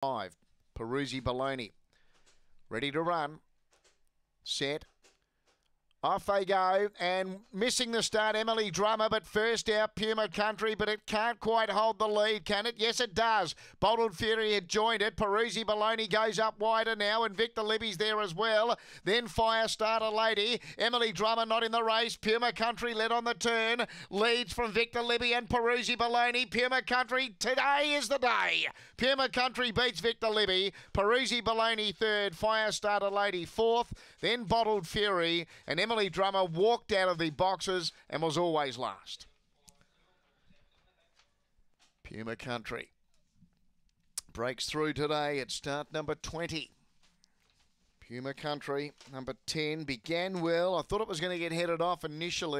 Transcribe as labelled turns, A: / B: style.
A: five. Peruzzi Baloney. Ready to run. Set. Off they go, and missing the start, Emily Drummer, but first out, Puma Country, but it can't quite hold the lead, can it? Yes, it does. Bottled Fury had joined it. Peruzzi Baloney goes up wider now, and Victor Libby's there as well. Then Fire Starter Lady. Emily Drummer not in the race. Puma Country led on the turn. Leads from Victor Libby and Peruzzi Baloney. Puma Country, today is the day. Puma Country beats Victor Libby. Peruzzi Baloney third. Fire Starter Lady fourth. Then Bottled Fury. And Emily Drummer walked out of the boxes and was always last. Puma Country breaks through today at start number 20. Puma Country, number 10, began well. I thought it was going to get headed off initially.